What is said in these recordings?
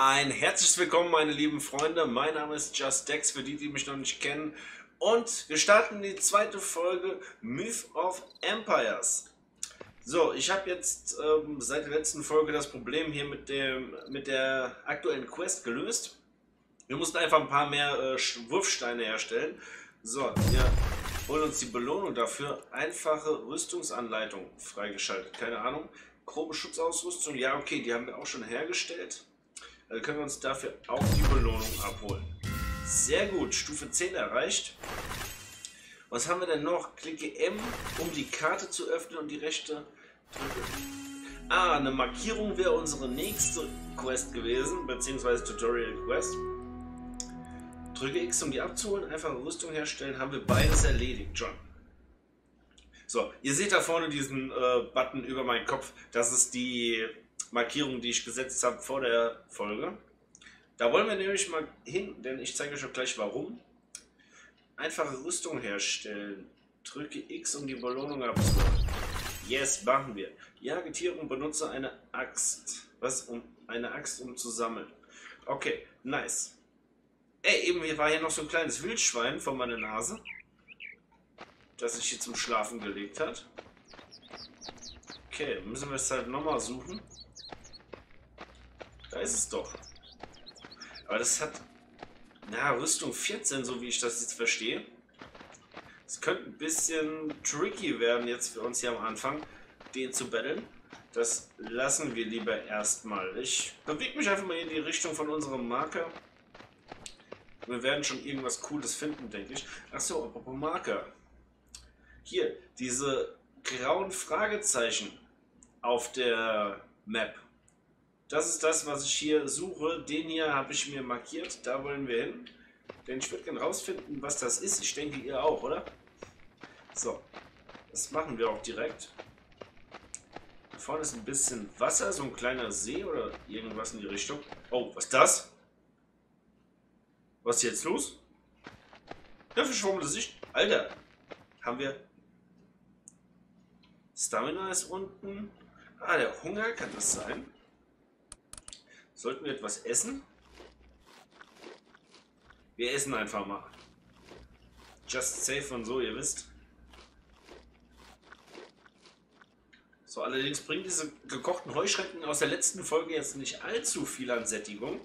Ein herzliches Willkommen, meine lieben Freunde. Mein Name ist Just Dex, für die, die mich noch nicht kennen. Und wir starten die zweite Folge Myth of Empires. So, ich habe jetzt ähm, seit der letzten Folge das Problem hier mit, dem, mit der aktuellen Quest gelöst. Wir mussten einfach ein paar mehr äh, Wurfsteine herstellen. So, wir holen uns die Belohnung dafür. Einfache Rüstungsanleitung freigeschaltet. Keine Ahnung. Grobe Schutzausrüstung. Ja, okay, die haben wir auch schon hergestellt. Also können wir uns dafür auch die Belohnung abholen. Sehr gut. Stufe 10 erreicht. Was haben wir denn noch? Klicke M, um die Karte zu öffnen und die rechte drücke. Ah, eine Markierung wäre unsere nächste Quest gewesen, beziehungsweise Tutorial Quest. Drücke X, um die abzuholen, einfach Rüstung herstellen, haben wir beides erledigt, John. So, ihr seht da vorne diesen äh, Button über meinen Kopf. Das ist die Markierung, die ich gesetzt habe vor der Folge. Da wollen wir nämlich mal hin, denn ich zeige euch auch gleich warum. Einfache Rüstung herstellen. Drücke X, um die Belohnung abzuholen. Yes, machen wir. Jage Tiere und benutze eine Axt. Was? Um eine Axt, um zu sammeln. Okay, nice. Ey, eben hier war hier noch so ein kleines Wildschwein vor meiner Nase. Das sich hier zum Schlafen gelegt hat. Okay, müssen wir es halt nochmal suchen. Da ist es doch. Aber das hat, na, Rüstung 14, so wie ich das jetzt verstehe. Es könnte ein bisschen tricky werden jetzt für uns hier am Anfang, den zu battlen. Das lassen wir lieber erstmal. Ich bewege mich einfach mal in die Richtung von unserem Marker. Wir werden schon irgendwas Cooles finden, denke ich. Achso, apropos Marker. Hier, diese grauen Fragezeichen auf der Map. Das ist das, was ich hier suche. Den hier habe ich mir markiert. Da wollen wir hin. Denn ich würde gerne rausfinden, was das ist. Ich denke, ihr auch, oder? So. Das machen wir auch direkt. Da vorne ist ein bisschen Wasser, so ein kleiner See oder irgendwas in die Richtung. Oh, was ist das? Was ist jetzt los? Der verschwommene Sicht. Alter, haben wir... Stamina ist unten. Ah, der Hunger kann das sein. Sollten wir etwas essen? Wir essen einfach mal. Just safe und so, ihr wisst. So, allerdings bringen diese gekochten Heuschrecken aus der letzten Folge jetzt nicht allzu viel an Sättigung.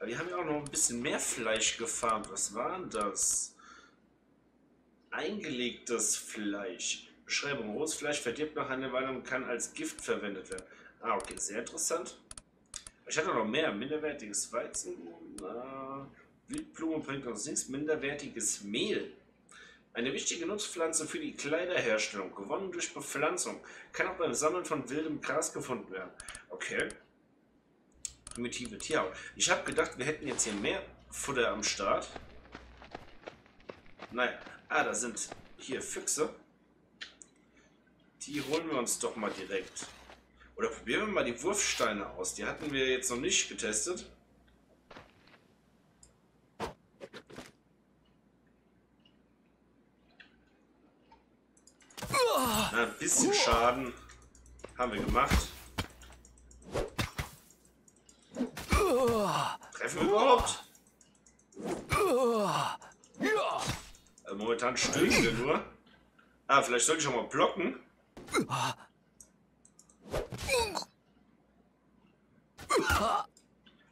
Aber wir haben ja auch noch ein bisschen mehr Fleisch gefarmt. Was war denn das? Eingelegtes Fleisch. Beschreibung. Rohes Fleisch verdirbt nach einer Weile und kann als Gift verwendet werden. Ah, okay, sehr interessant. Ich hatte noch mehr. Minderwertiges Weizen. Äh, Wildblume bringt uns nichts. Minderwertiges Mehl. Eine wichtige Nutzpflanze für die Kleiderherstellung. Gewonnen durch Bepflanzung. Kann auch beim Sammeln von wildem Gras gefunden werden. Okay. Primitive Tierhaut. Ich habe gedacht, wir hätten jetzt hier mehr Futter am Start. Naja. Ah, da sind hier Füchse. Die holen wir uns doch mal direkt. Oder probieren wir mal die Wurfsteine aus. Die hatten wir jetzt noch nicht getestet. Na, ein bisschen Schaden haben wir gemacht. Treffen wir überhaupt? Also momentan stören wir nur. Ah, vielleicht sollte ich auch mal blocken.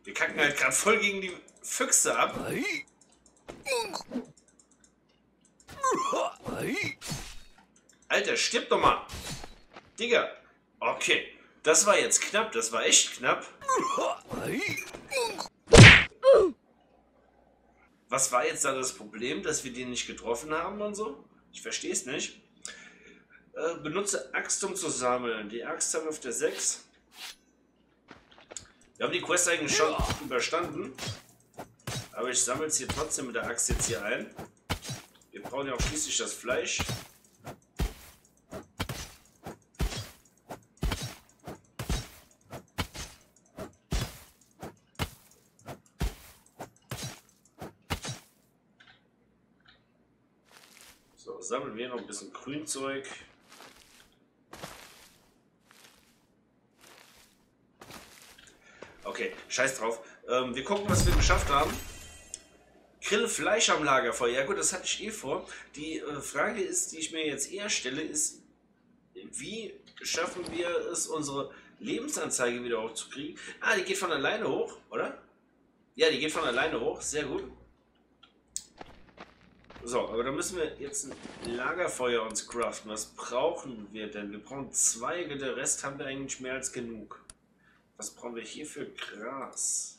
Wir kacken halt gerade voll gegen die Füchse ab. Alter, stirb doch mal. Digga. Okay. Das war jetzt knapp. Das war echt knapp. Was war jetzt da das Problem, dass wir den nicht getroffen haben und so? Ich verstehe es nicht. Äh, benutze Axt, um zu sammeln. Die Axt haben wir auf der 6. Wir haben die Quest eigentlich schon überstanden. Aber ich sammle es hier trotzdem mit der Axt jetzt hier ein. Wir brauchen ja auch schließlich das Fleisch. So, sammeln wir noch ein bisschen Grünzeug. Okay, scheiß drauf. Ähm, wir gucken, was wir geschafft haben. Grill Fleisch am Lagerfeuer. Ja gut, das hatte ich eh vor. Die äh, Frage ist, die ich mir jetzt eher stelle, ist, wie schaffen wir es, unsere Lebensanzeige wieder hochzukriegen? Ah, die geht von alleine hoch, oder? Ja, die geht von alleine hoch. Sehr gut. So, aber da müssen wir jetzt ein Lagerfeuer uns craften. Was brauchen wir denn? Wir brauchen Zweige, der Rest haben wir eigentlich mehr als genug. Was brauchen wir hier für Gras?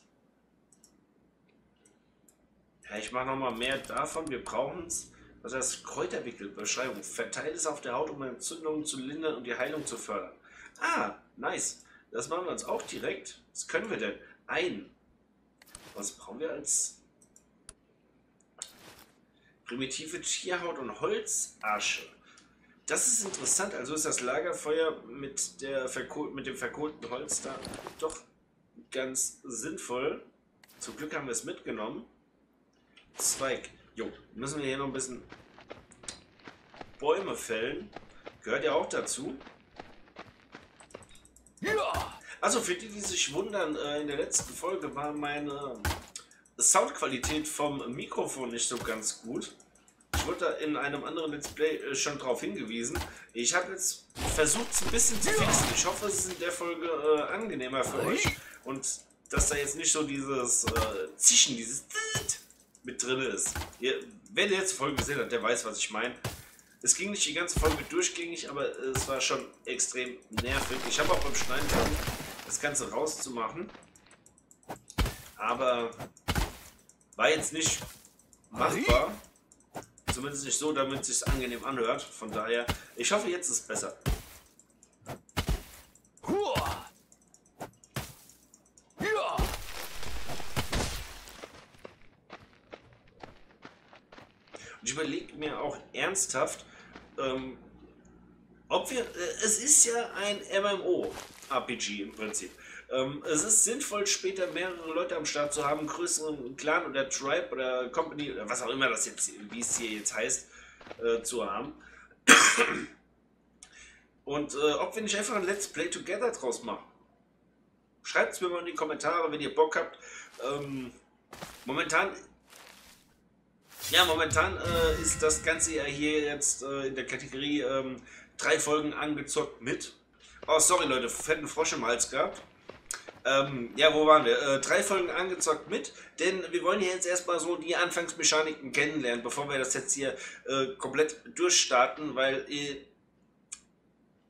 Ja, ich mache nochmal mehr davon. Wir brauchen es. Was heißt Kräuterwickel? Beschreibung. Verteilt es auf der Haut, um Entzündungen zu lindern und die Heilung zu fördern. Ah, nice. Das machen wir uns auch direkt. Was können wir denn? Ein. Was brauchen wir als primitive Tierhaut und Holzasche? Das ist interessant. Also ist das Lagerfeuer mit, der mit dem verkohlten Holz da doch ganz sinnvoll. Zum Glück haben wir es mitgenommen. Zweig. Jo, müssen wir hier noch ein bisschen Bäume fällen. Gehört ja auch dazu. Also für die, die sich wundern, äh, in der letzten Folge war meine Soundqualität vom Mikrofon nicht so ganz gut. Ich wurde da in einem anderen Let's Play äh, schon darauf hingewiesen. Ich habe jetzt versucht, es ein bisschen zu fixen. Ich hoffe, es ist in der Folge äh, angenehmer für euch. Und dass da jetzt nicht so dieses äh, Zischen, dieses mit drin ist. Ihr, wer die letzte Folge gesehen hat, der weiß, was ich meine. Es ging nicht die ganze Folge durchgängig, aber es war schon extrem nervig. Ich habe auch beim Schneiden versucht, das Ganze rauszumachen. Aber war jetzt nicht machbar. Zumindest nicht so, damit es sich angenehm anhört. Von daher, ich hoffe, jetzt ist es besser. Und ich überlege mir auch ernsthaft, ähm, ob wir. Äh, es ist ja ein MMO-RPG im Prinzip. Ähm, es ist sinnvoll, später mehrere Leute am Start zu haben, größeren Clan oder Tribe oder Company oder was auch immer das jetzt, wie es hier jetzt heißt, äh, zu haben. Und äh, ob wir nicht einfach ein Let's Play Together draus machen. Schreibt es mir mal in die Kommentare, wenn ihr Bock habt. Ähm, momentan ja, momentan äh, ist das Ganze ja hier jetzt äh, in der Kategorie ähm, drei Folgen angezockt mit. Oh, sorry Leute, fetten Frosch im Hals gehabt. Ähm, ja, wo waren wir? Äh, drei Folgen angezockt mit, denn wir wollen hier jetzt erstmal so die Anfangsmechaniken kennenlernen, bevor wir das jetzt hier äh, komplett durchstarten, weil äh,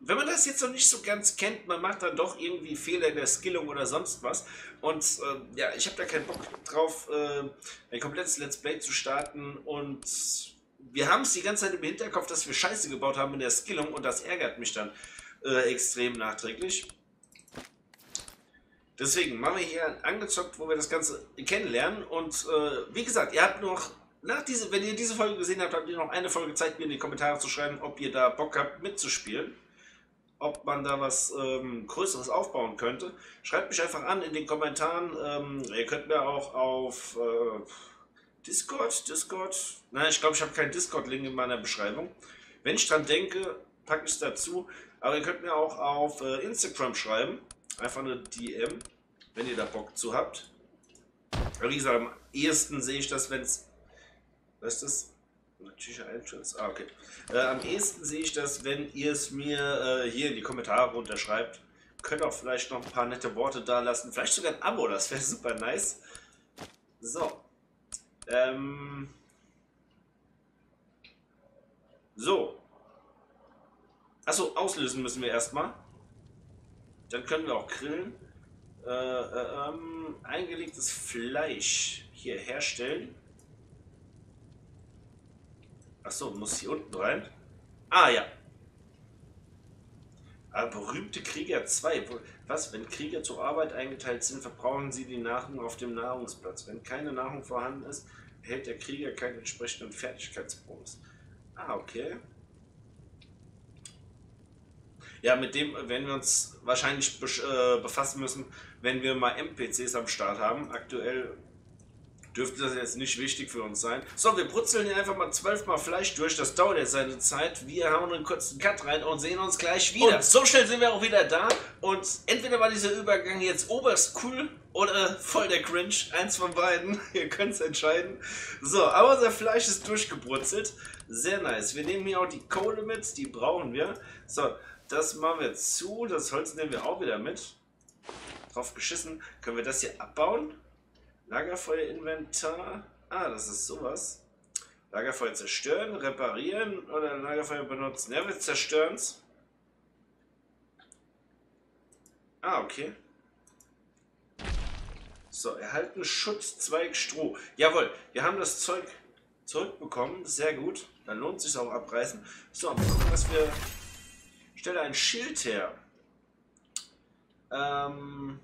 wenn man das jetzt noch nicht so ganz kennt, man macht dann doch irgendwie Fehler in der Skillung oder sonst was. Und äh, ja, ich habe da keinen Bock drauf, äh, ein komplettes Let's Play zu starten. Und wir haben es die ganze Zeit im Hinterkopf, dass wir Scheiße gebaut haben in der Skillung und das ärgert mich dann äh, extrem nachträglich. Deswegen machen wir hier angezockt, wo wir das Ganze kennenlernen. Und äh, wie gesagt, ihr habt noch nach diese, wenn ihr diese Folge gesehen habt, habt ihr noch eine Folge Zeit, mir in die Kommentare zu schreiben, ob ihr da Bock habt mitzuspielen ob man da was ähm, Größeres aufbauen könnte. Schreibt mich einfach an in den Kommentaren. Ähm, ihr könnt mir auch auf äh, Discord, Discord, nein, ich glaube, ich habe keinen Discord-Link in meiner Beschreibung. Wenn ich dran denke, packe ich es dazu. Aber ihr könnt mir auch auf äh, Instagram schreiben. Einfach eine DM, wenn ihr da Bock zu habt. Wie gesagt, am ehesten sehe ich das, wenn es. Was ist das? Natürlicher Einschutz. Ah, okay. Äh, am ehesten sehe ich das, wenn ihr es mir äh, hier in die Kommentare unterschreibt. Könnt auch vielleicht noch ein paar nette Worte da lassen. Vielleicht sogar ein Abo, das wäre super nice. So. Ähm. So. Achso, auslösen müssen wir erstmal. Dann können wir auch grillen. Äh, äh, ähm, eingelegtes Fleisch hier herstellen. Achso, muss hier unten rein. Ah, ja. Ah, berühmte Krieger 2. Was? Wenn Krieger zur Arbeit eingeteilt sind, verbrauchen sie die Nahrung auf dem Nahrungsplatz. Wenn keine Nahrung vorhanden ist, erhält der Krieger keinen entsprechenden Fertigkeitsbonus. Ah, okay. Ja, mit dem werden wir uns wahrscheinlich äh, befassen müssen, wenn wir mal NPCs am Start haben. Aktuell dürfte das jetzt nicht wichtig für uns sein. So, wir brutzeln hier einfach mal zwölfmal Fleisch durch. Das dauert jetzt seine Zeit. Wir haben einen kurzen Cut rein und sehen uns gleich wieder. Und so schnell sind wir auch wieder da. Und entweder war dieser Übergang jetzt oberst cool oder voll der Cringe. Eins von beiden. Ihr könnt es entscheiden. So, aber unser Fleisch ist durchgebrutzelt. Sehr nice. Wir nehmen hier auch die Kohle mit. Die brauchen wir. So, das machen wir zu. Das Holz nehmen wir auch wieder mit. Drauf geschissen. Können wir das hier abbauen? Lagerfeuerinventar. Ah, das ist sowas. Lagerfeuer zerstören, reparieren oder Lagerfeuer benutzen. Ja, wir zerstören es. Ah, okay. So, erhalten Schutzzweig Stroh. Jawohl, wir haben das Zeug zurückbekommen. Sehr gut. Dann lohnt es sich auch abreißen. So, mal gucken, was wir... Stelle ein Schild her. Ähm...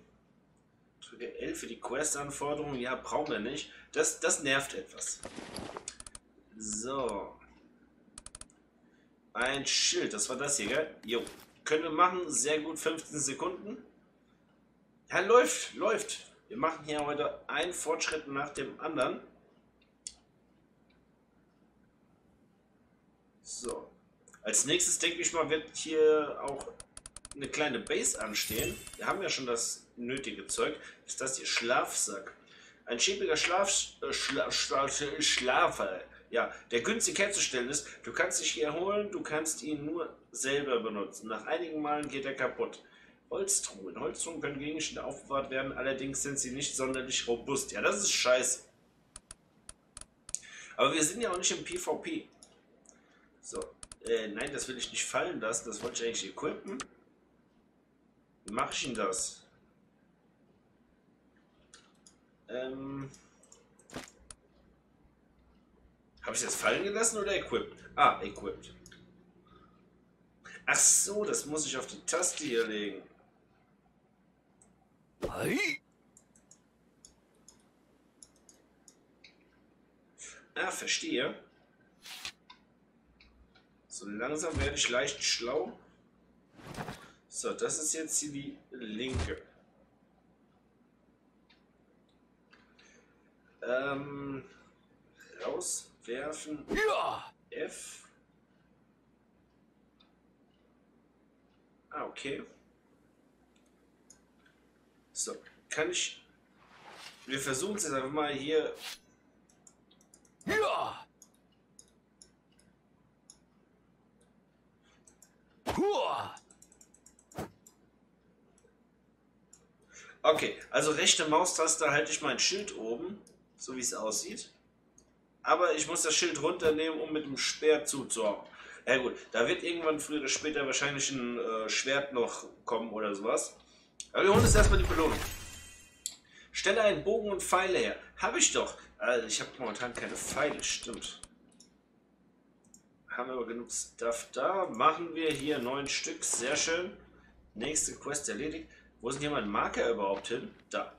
L für die Quest-Anforderungen, ja, brauchen wir nicht. Das, das nervt etwas. So. Ein Schild, das war das hier, gell? Jo. Können wir machen, sehr gut, 15 Sekunden. Ja, läuft, läuft. Wir machen hier heute einen Fortschritt nach dem anderen. So. Als nächstes denke ich mal, wird hier auch eine kleine Base anstehen. Wir haben ja schon das nötige Zeug. Ist das hier Schlafsack? Ein schäbiger Schlaf, äh, Schla, Schla, Schlafer, ja, der günstig herzustellen ist. Du kannst dich hier erholen, du kannst ihn nur selber benutzen. Nach einigen Malen geht er kaputt. Holztruhen. Holztruhen können Gegenstände aufbewahrt werden, allerdings sind sie nicht sonderlich robust. Ja, das ist scheiße. Aber wir sind ja auch nicht im PvP. So, äh, nein, das will ich nicht fallen lassen. Das wollte ich eigentlich equippen. Wie mache ich denn das? Ähm. Habe ich das fallen gelassen oder equipped? Ah, equipped. Ach so, das muss ich auf die Taste hier legen. Hey. Ah, verstehe. So langsam werde ich leicht schlau. So, das ist jetzt hier die linke. Ähm, rauswerfen. Ja. F. Ah, okay. So, kann ich... Wir versuchen es jetzt einfach mal hier... Ja. Okay, also rechte Maustaste halte ich mein Schild oben, so wie es aussieht. Aber ich muss das Schild runternehmen, um mit dem Speer zuzuhauen. Ja gut, da wird irgendwann früher oder später wahrscheinlich ein äh, Schwert noch kommen oder sowas. Aber wir holen uns erstmal die Belohnung. Stelle einen Bogen und Pfeile her. Habe ich doch. Also ich habe momentan keine Pfeile, stimmt. Haben wir aber genug Stuff da. Machen wir hier neun Stück, sehr schön. Nächste Quest erledigt. Wo sind hier mein Marker überhaupt hin? Da.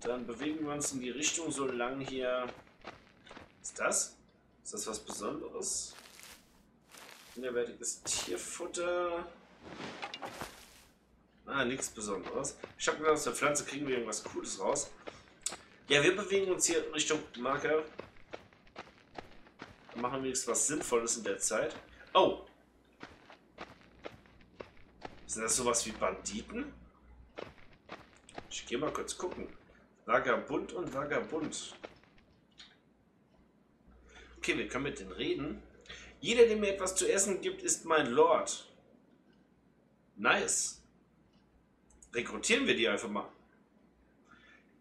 Dann bewegen wir uns in die Richtung, solange hier... Ist das? Ist das was Besonderes? Minderwertiges Tierfutter. Ah, nichts Besonderes. Ich habe gedacht, aus der Pflanze kriegen wir irgendwas Cooles raus. Ja, wir bewegen uns hier Richtung Marker. Machen wir jetzt was Sinnvolles in der Zeit. Oh, sind das sowas wie Banditen? Ich gehe mal kurz gucken. Vagabund und Vagabund. Okay, wir können mit denen reden. Jeder, der mir etwas zu essen gibt, ist mein Lord. Nice. Rekrutieren wir die einfach mal.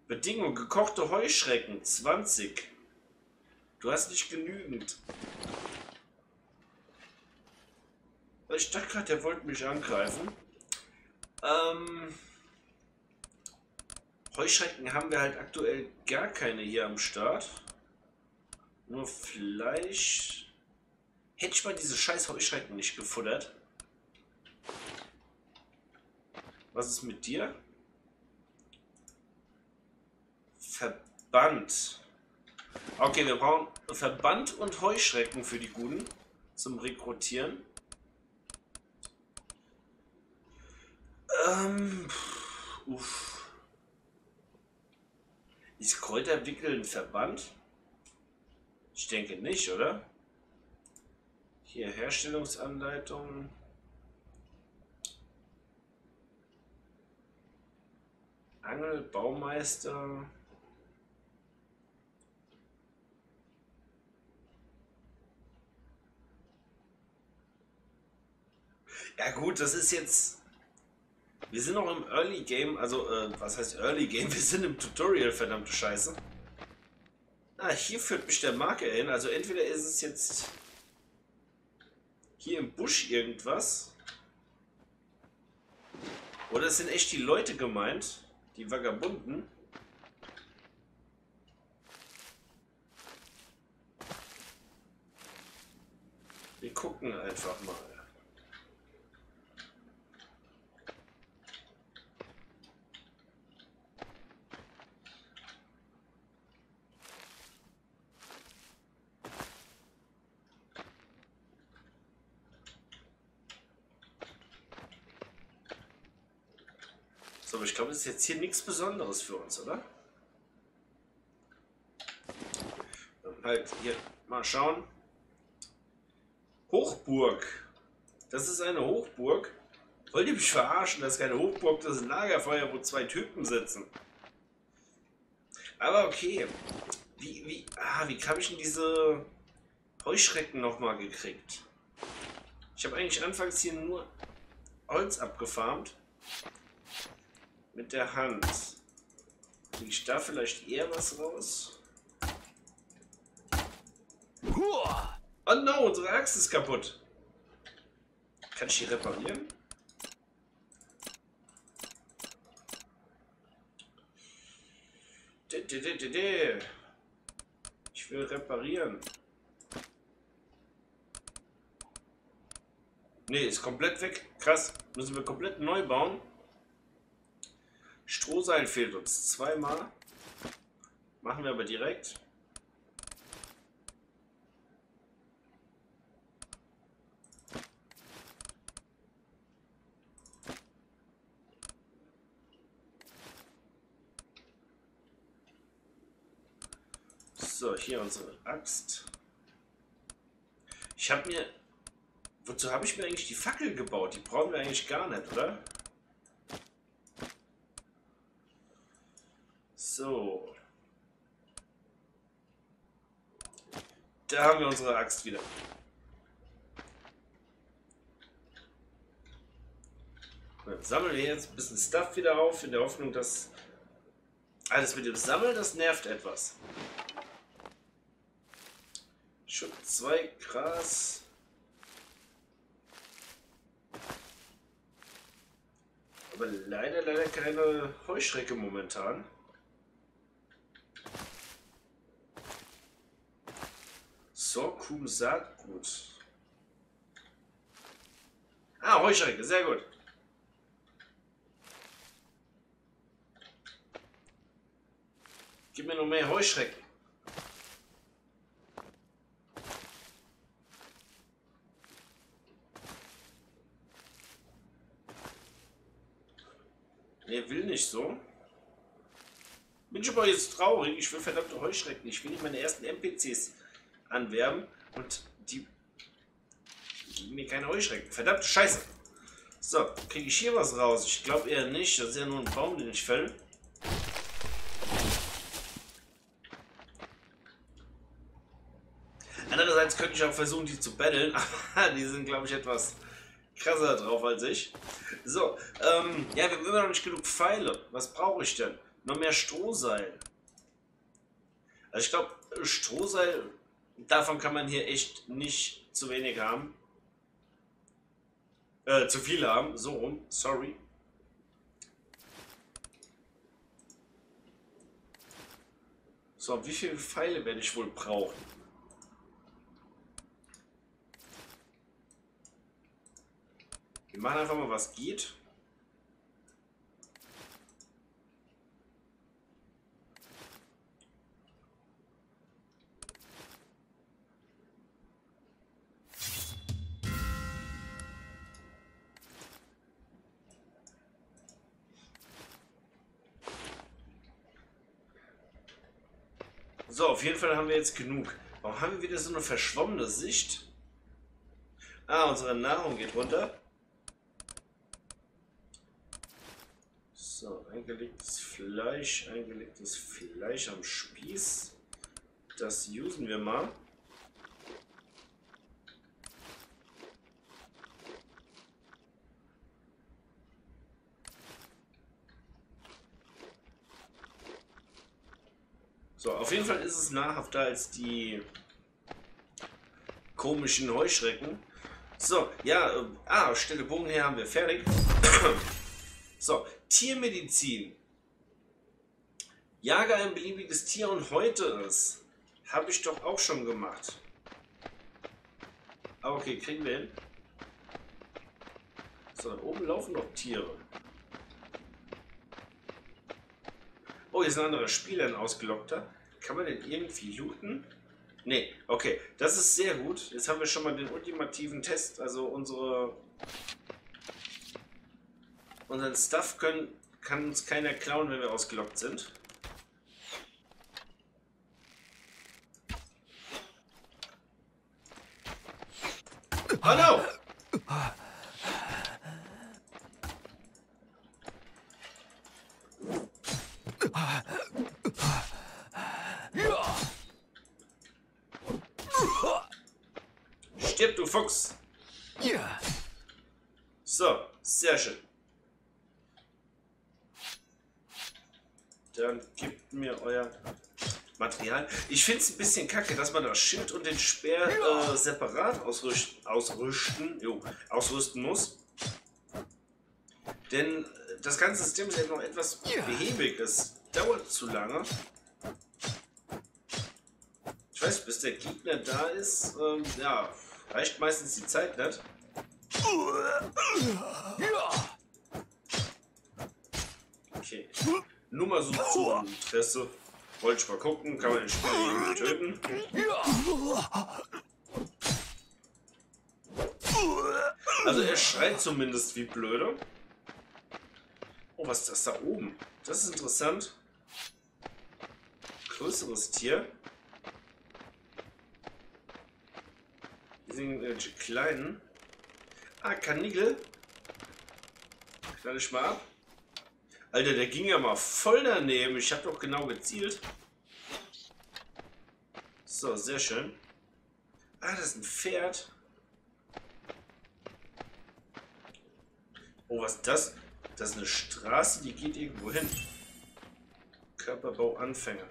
Bedingung, gekochte Heuschrecken, 20. Du hast nicht genügend. Ich dachte gerade, der wollte mich angreifen. Ähm, Heuschrecken haben wir halt aktuell gar keine hier am Start. Nur Fleisch. Hätte ich mal diese scheiß Heuschrecken nicht gefuttert. Was ist mit dir? Verband. Okay, wir brauchen Verband und Heuschrecken für die Guten zum Rekrutieren. Ähm, uff. Ist Kräuterwickel ein Verband? Ich denke nicht, oder? Hier Herstellungsanleitung. Angel, Baumeister. Ja gut, das ist jetzt... Wir sind noch im Early Game, also äh, was heißt Early Game? Wir sind im Tutorial, verdammte Scheiße. Ah, hier führt mich der Marker hin. Also entweder ist es jetzt hier im Busch irgendwas. Oder es sind echt die Leute gemeint, die Vagabunden. Wir gucken einfach mal. So, aber ich glaube, das ist jetzt hier nichts Besonderes für uns, oder? Dann halt hier mal schauen. Hochburg. Das ist eine Hochburg. Wollt ihr mich verarschen? Das ist keine Hochburg, das ist ein Lagerfeuer, wo zwei Typen sitzen. Aber okay. Wie, wie, ah, wie habe ich denn diese Heuschrecken nochmal gekriegt? Ich habe eigentlich anfangs hier nur Holz abgefarmt. Mit der Hand. Kriege ich da vielleicht eher was raus? Oh no, unsere Axt ist kaputt. Kann ich die reparieren? Ich will reparieren. Ne, ist komplett weg. Krass. Müssen wir komplett neu bauen. Strohseil fehlt uns zweimal. Machen wir aber direkt. So, hier unsere Axt. Ich habe mir... Wozu habe ich mir eigentlich die Fackel gebaut? Die brauchen wir eigentlich gar nicht, oder? So. Da haben wir unsere Axt wieder. Dann sammeln wir jetzt ein bisschen Stuff wieder auf, in der Hoffnung, dass alles mit dem Sammeln, das nervt etwas. Schutt 2, Gras. Aber leider, leider keine Heuschrecke momentan. Sorghum Saatgut. Ah, Heuschrecke, sehr gut. Gib mir noch mehr Heuschrecken. Er will nicht so. Bin ich aber jetzt traurig. Ich will verdammte Heuschrecken. Ich will nicht meine ersten NPCs anwerben und die geben mir keine Heuschrecken. Verdammte Scheiße. So, kriege ich hier was raus? Ich glaube eher nicht. Das ist ja nur ein Baum, den ich fäll. Andererseits könnte ich auch versuchen, die zu battlen, aber die sind, glaube ich, etwas krasser drauf als ich. So, ähm, ja, wir haben immer noch nicht genug Pfeile. Was brauche ich denn? Noch mehr Strohseil. Also ich glaube, Strohseil Davon kann man hier echt nicht zu wenig haben. Äh, zu viel haben, so rum, sorry. So, wie viele Pfeile werde ich wohl brauchen? Wir machen einfach mal, was geht. So, auf jeden Fall haben wir jetzt genug. Warum haben wir wieder so eine verschwommene Sicht? Ah, unsere Nahrung geht runter. So, eingelegtes Fleisch, eingelegtes Fleisch am Spieß. Das usen wir mal. So, auf jeden Fall ist es nahrhafter als die komischen Heuschrecken. So, ja, äh, ah, stelle Bogen her haben wir fertig. so, Tiermedizin. Jage ein beliebiges Tier und heute es. Habe ich doch auch schon gemacht. Ah, okay, kriegen wir hin. So, da oben laufen noch Tiere. Oh, hier ist ein anderer Spieler, ein ausgelockter. Kann man den irgendwie looten? Nee, okay. Das ist sehr gut. Jetzt haben wir schon mal den ultimativen Test. Also unsere... Unseren Stuff können, kann uns keiner klauen, wenn wir ausgelockt sind. Oh no! Stirb, du Fuchs! Ja. So, sehr schön. Dann gebt mir euer Material. Ich finde es ein bisschen kacke, dass man das Schild und den Speer äh, separat ausrüsten, ausrüsten, jo, ausrüsten muss. Denn äh, das ganze System ist ja noch etwas behäbig. Es dauert zu lange. Ich weiß, bis der Gegner da ist, ähm, ja, reicht meistens die Zeit nicht. Okay. Nur mal so zum Interesse. Wollte ich mal gucken, kann man den Spieler irgendwie töten? Also er schreit zumindest wie blöde. Oh, was ist das da oben? Das ist interessant. Größeres Tier. Sind irgendwelche kleinen. Ah, Kanigel. Knall ich mal. Alter, der ging ja mal voll daneben. Ich habe doch genau gezielt. So, sehr schön. Ah, das ist ein Pferd. Oh, was ist das? Das ist eine Straße, die geht irgendwo hin. Körperbau Anfänger.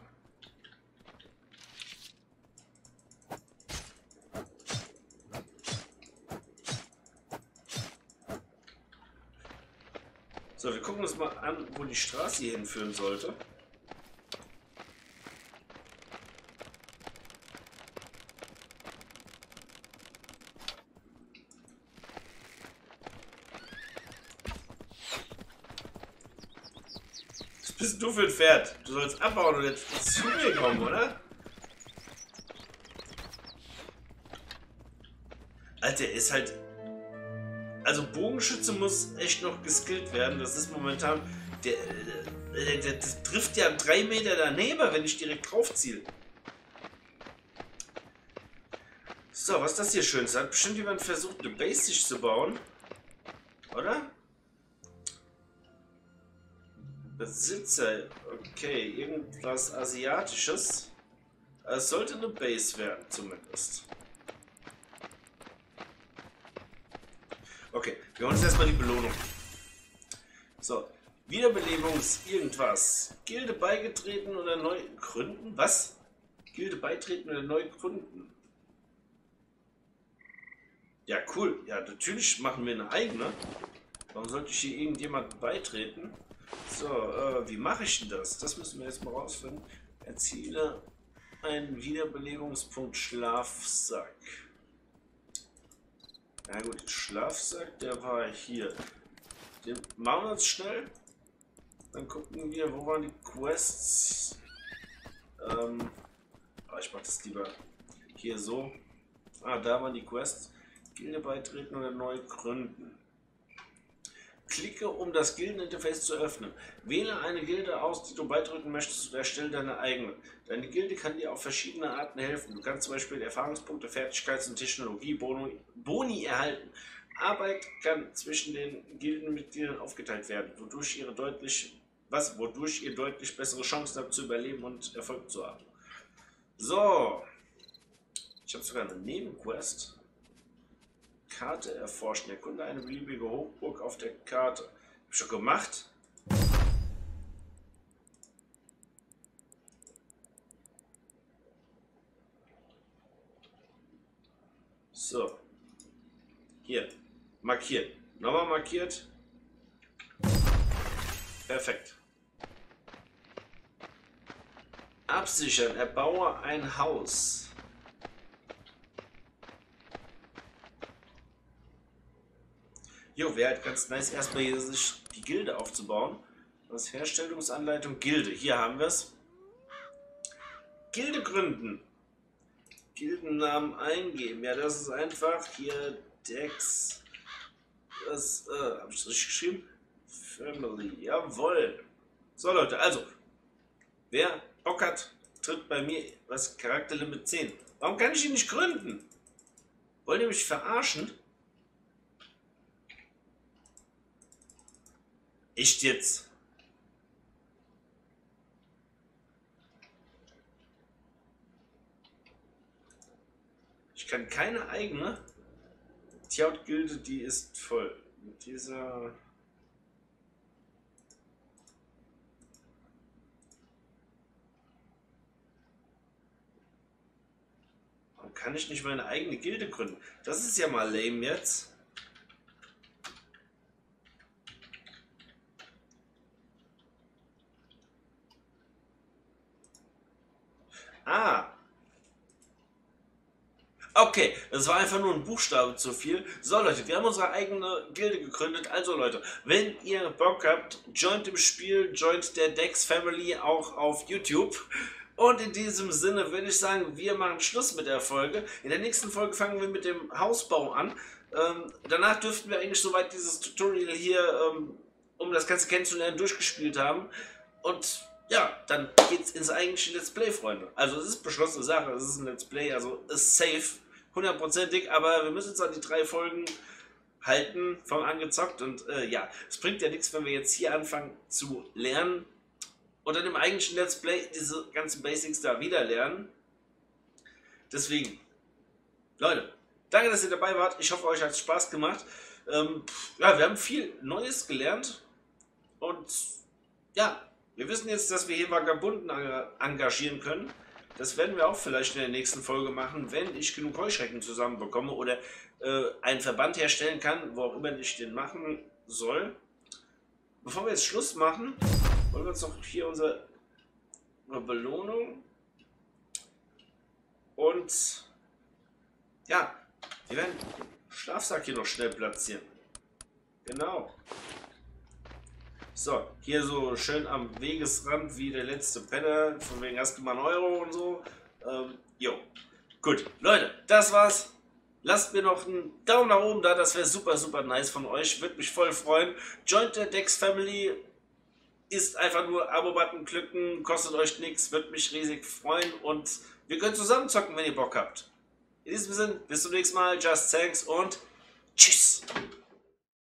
So, wir gucken uns mal an, wo die Straße hier hinführen sollte. Was bist du für ein Pferd? Du sollst abbauen und jetzt zu mir kommen, oder? Alter, er ist halt also Bogenschütze muss echt noch geskillt werden. Das ist momentan. Der, der, der, der trifft ja drei Meter daneben, wenn ich direkt drauf ziele. So, was ist das hier schön? Hat bestimmt jemand versucht, eine Base sich zu bauen. Oder? Besitzer. Okay, irgendwas Asiatisches. Es sollte eine Base werden, zumindest. Okay, wir holen uns erstmal die Belohnung. So, Wiederbelebungs irgendwas. Gilde beigetreten oder neu gründen? Was? Gilde beitreten oder neu gründen? Ja, cool. Ja, natürlich machen wir eine eigene. Warum sollte ich hier irgendjemand beitreten? So, äh, wie mache ich denn das? Das müssen wir jetzt mal rausfinden. Erziele einen Wiederbelebungspunkt Schlafsack. Ja gut, Schlafsack, der war hier. Den machen wir uns schnell. Dann gucken wir, wo waren die Quests. Ähm, oh, ich mach das lieber hier so. Ah, da waren die Quests. Gilde beitreten oder neu gründen. Klicke, um das Gildeninterface zu öffnen. Wähle eine Gilde aus, die du beitreten möchtest und erstelle deine eigene. Deine Gilde kann dir auf verschiedene Arten helfen. Du kannst zum Beispiel Erfahrungspunkte, Fertigkeits- und Technologie-Boni Boni erhalten. Arbeit kann zwischen den Gildenmitgliedern aufgeteilt werden, wodurch, ihre deutlich, was, wodurch ihr deutlich bessere Chancen habt zu überleben und Erfolg zu haben. So. Ich habe sogar eine Nebenquest. Karte erforschen. Erkunde eine beliebige Hochburg auf der Karte. Hab schon gemacht. So. Hier. Markiert. Nochmal markiert. Perfekt. Absichern. Erbaue ein Haus. Jo, wäre halt ganz nice, erstmal hier sich die Gilde aufzubauen. Das Herstellungsanleitung Gilde. Hier haben wir es. Gilde gründen. Gildennamen eingeben. Ja, das ist einfach hier Dex. Das, äh, habe ich das richtig geschrieben? Family. Jawohl. So, Leute, also. Wer Bock hat, tritt bei mir was Charakterlimit 10. Warum kann ich ihn nicht gründen? Wollt ihr mich verarschen? Echt jetzt? Ich kann keine eigene. Tjaut-Gilde, die ist voll. Mit dieser... Warum kann ich nicht meine eigene Gilde gründen? Das ist ja mal lame jetzt. Ah. Okay, das war einfach nur ein Buchstabe zu viel. So Leute, wir haben unsere eigene Gilde gegründet. Also Leute, wenn ihr Bock habt, joint im Spiel, joint der Dex Family auch auf YouTube. Und in diesem Sinne würde ich sagen, wir machen Schluss mit der Folge. In der nächsten Folge fangen wir mit dem Hausbau an. Ähm, danach dürften wir eigentlich soweit dieses Tutorial hier, ähm, um das Ganze kennenzulernen, durchgespielt haben. Und ja, dann geht's ins eigentliche Let's Play, Freunde. Also es ist beschlossene Sache, es ist ein Let's Play, also ist safe, hundertprozentig, aber wir müssen uns an die drei Folgen halten vom angezockt und äh, ja, es bringt ja nichts, wenn wir jetzt hier anfangen zu lernen und dann im eigentlichen Let's Play diese ganzen Basics da wieder lernen. Deswegen, Leute, danke, dass ihr dabei wart. Ich hoffe, euch hat es Spaß gemacht. Ähm, ja, wir haben viel Neues gelernt und ja, wir wissen jetzt, dass wir hier Vagabunden engagieren können. Das werden wir auch vielleicht in der nächsten Folge machen, wenn ich genug Heuschrecken zusammenbekomme oder äh, einen Verband herstellen kann, wo auch immer ich den machen soll. Bevor wir jetzt Schluss machen, wollen wir uns noch hier unsere Belohnung und ja, wir werden den Schlafsack hier noch schnell platzieren. Genau. So, hier so schön am Wegesrand wie der letzte Penner. Von wegen hast du mal einen Euro und so. Ähm, jo. Gut, Leute, das war's. Lasst mir noch einen Daumen nach oben da, das wäre super, super nice von euch. Würde mich voll freuen. Joint der Dex Family. Ist einfach nur Abo-Button klicken, kostet euch nichts, würde mich riesig freuen und wir können zusammen zocken, wenn ihr Bock habt. In diesem Sinne, bis zum nächsten Mal, just thanks und tschüss.